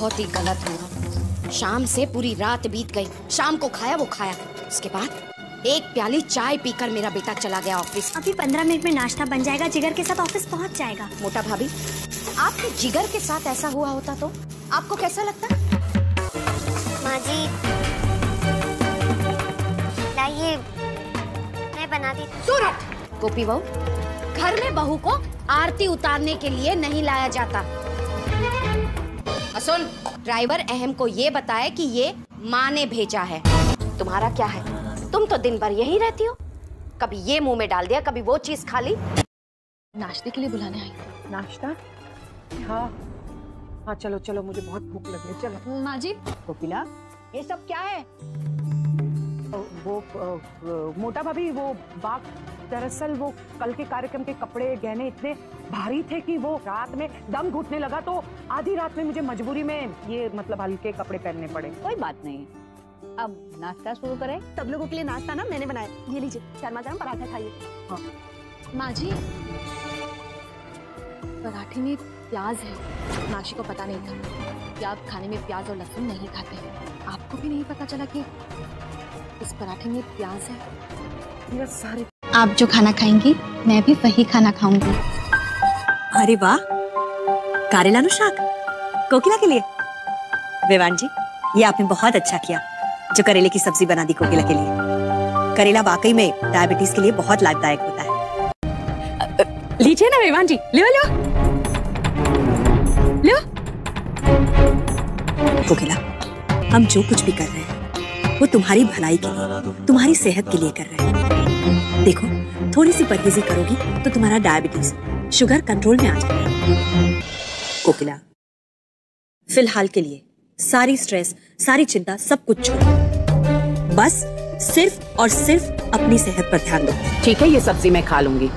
बहुत ही गलत हुआ। शाम से पूरी रात बीत गई। शाम को खाया वो खाया। उसके बाद एक प्याली चाय पीकर मेरा बेटा चला गया ऑफ़िस। अभी पंद्रह मिनट में नाश्ता बन जाएगा जिगर के साथ ऑफ़िस पहुँच जाएगा। मोटा भाभी आपके जिगर के साथ ऐसा हुआ होता तो आपको कैसा लगता? माँ जी लाइए मैं बना दी तुरंत गोपी बहू घर में बहू को आरती उतारने के लिए नहीं लाया जाता। सुन ड्राइवर अहम को ये बताए कि ये माँ ने भेजा है। तुम्हारा क्या है? तुम तो दिन भर यही रहती हो। कभी ये मुँह में डाल दिया कभी वो चीज़ खा ली नाश्ते के लिए बुलाने आई। नाश्ता? हाँ। हाँ चलो चलो मुझे बहुत भूख लग रही है चलो। माँ जी। कोकिला ये सब क्या है? वो अ, मोटा भाभी वो बाग दरअसल वो कल के कार्यक्रम के कपड़े गहने इतने भारी थे कि वो रात में दम घुटने लगा तो आधी रात में मुझे मजबूरी में ये मतलब हल्के कपड़े पहनने पड़े। कोई बात नहीं। अब नाश्ता शुरू करें। सब लोगों के लिए नाश्ता ना मैंने बनाया। ये लीजिए गर्मा गर्म पराठा खाइए। माँ जी। पराठे में प्याज है। नाशी को पता नहीं था कि आप खाने में प्याज और लहसुन नहीं खाते आपको भी नहीं पता चला कि इस पराठे में प्याज है। मेरा सारे आप जो खाना खाएँगी मैं भी वही खाना खाऊँगी। अरे वाह! करेला नु शाक कोकिला के लिए। वेवान जी ये आपने बहुत अच्छा किया जो करेले की सब्ज़ी बना दी कोकिला के लिए। करेला वाकई में डायबिटीज़ के लिए बहुत लाभदायक होता है। लीजिए ना विवान जी लो लो लो कोकिला हम जो कुछ भी कर रहे हैं वो तुम्हारी भलाई के लिए तुम्हारी सेहत के लिए कर रहे हैं। देखो, थोड़ी सी परहेजी करोगी तो तुम्हारा डायबिटीज़ शुगर कंट्रोल में आ जाएगा। कोकिला, फ़िलहाल के लिए सारी स्ट्रेस सारी चिंता, सब कुछ छोड़ो बस सिर्फ़ और सिर्फ़ अपनी सेहत पर ध्यान दो। ठीक है, ये सब्ज़ी मैं खा लूँगी।